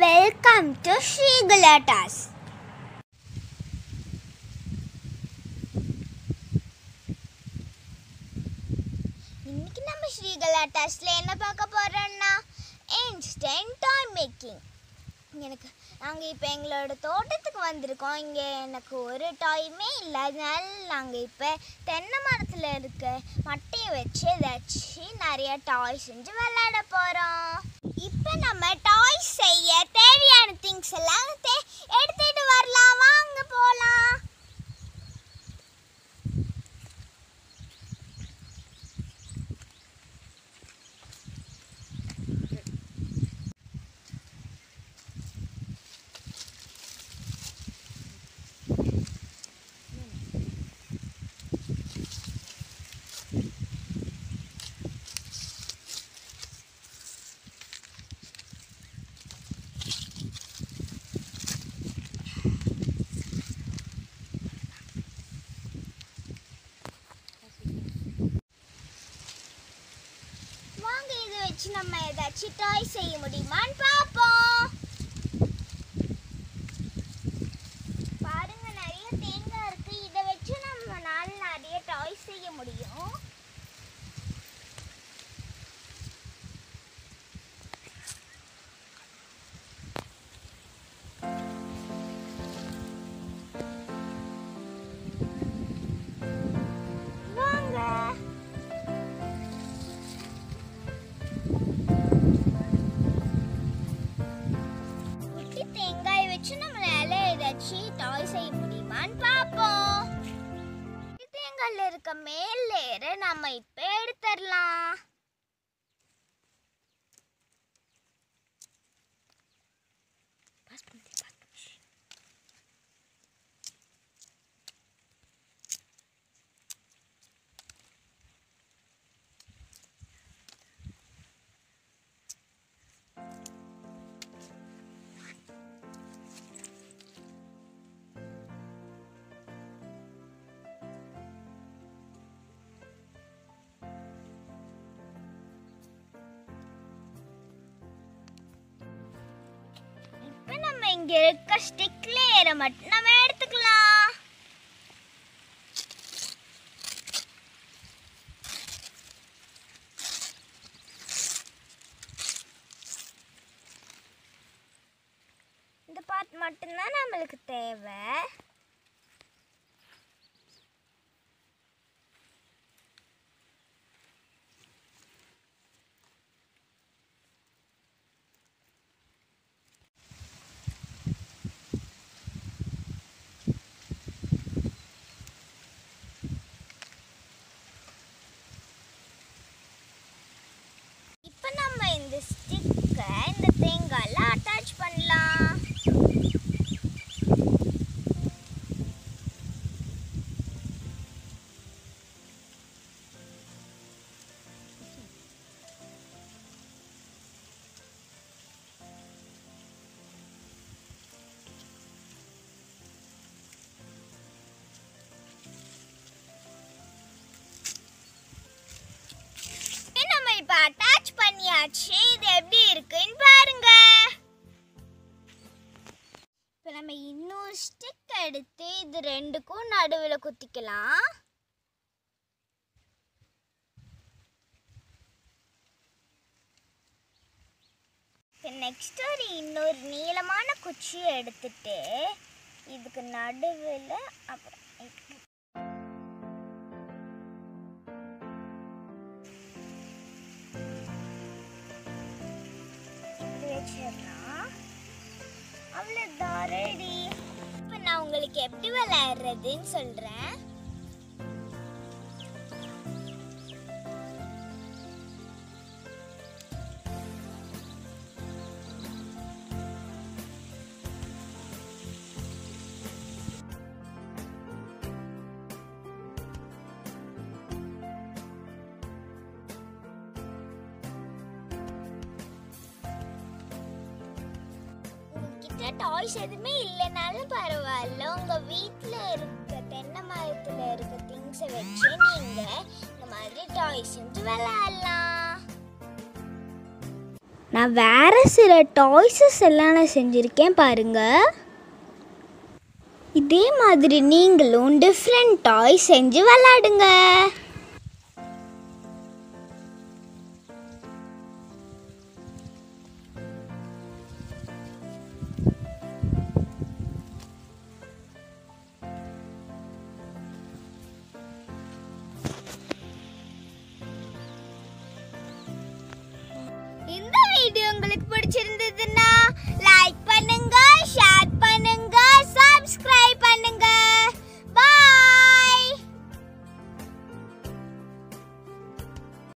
Welcome to ஸ்ரீகுலாட்டாஸ் இன்னைக்கு நம்ம ஸ்ரீ என்ன பார்க்க போறோம்னா இன்ஸ்டன்ட் டாய் மேக்கிங் எனக்கு நாங்கள் இப்போ எங்களோட தோட்டத்துக்கு வந்திருக்கோம். இங்கே எனக்கு ஒரு டாயுமே இல்லை. அதனால நாங்கள் இப்போ தென்னை மரத்தில் இருக்க மட்டையை வச்சு ஏதாச்சும் நிறைய டாய் செஞ்சு விளையாட போகிறோம் இப்போ நம்ம டாய்ஸ் செய்ய தேவையான திங்ஸ் எல்லாம் நம்ம ஏதாச்சும் டாய் செய்ய முடியுமா தேங்காய் வச்சு நம்மளால ஏதாச்சும் டாய் செய்ய முடியுமான்னு பார்ப்போம். தேங்காயில் இருக்க மேல் லேயரை நம்ம இப்போ எடுத்துடலாம். இங்க இருக்க ஸ்டிக் லேயரை மட்டும் நம்ம எடுத்துக்கலாம். இந்த பார்ட் மட்டும்தான் நம்மளுக்கு தேவை இப்போ நம்ம இந்த ஸ்டிக்கை இந்த தேங்காயில் எடுத்து இது ரெண்டுக்கும் நடுவில் குத்திக்கலாம். நெக்ஸ்ட் ஒரு இன்னொரு நீளமான குச்சியை எடுத்துட்டு இதுக்கு நடுவில் அப்புறம் வச்சிடலாம். அவ்வளோதான் ரெடி உங்களுக்கு எப்படி விளையாடுறதுன்னு சொல்கிறேன் டாய்ஸ் எதுவுமே இல்லைனாலும் பரவாயில்ல. உங்க வீட்டில் இருக்க தென்னை மரத்தில் இருக்க திங்ஸை வச்சு நீங்க இந்த மாதிரி டாய்ஸ் செஞ்சு விளையாடலாம். நான் வேறு சில டாய்ஸஸ் எல்லாம் நான் செஞ்சுருக்கேன் பாருங்கள் இதே மாதிரி நீங்களும் டிஃப்ரெண்ட் டாய்ஸ் செஞ்சு விளாடுங்க